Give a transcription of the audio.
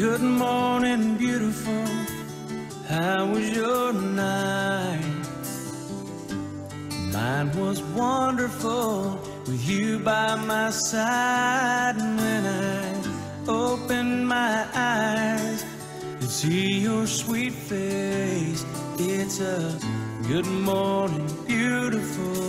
Good morning, beautiful. How was your night? Mine was wonderful with you by my side. And when I opened my eyes and see your sweet face, it's a good morning, beautiful.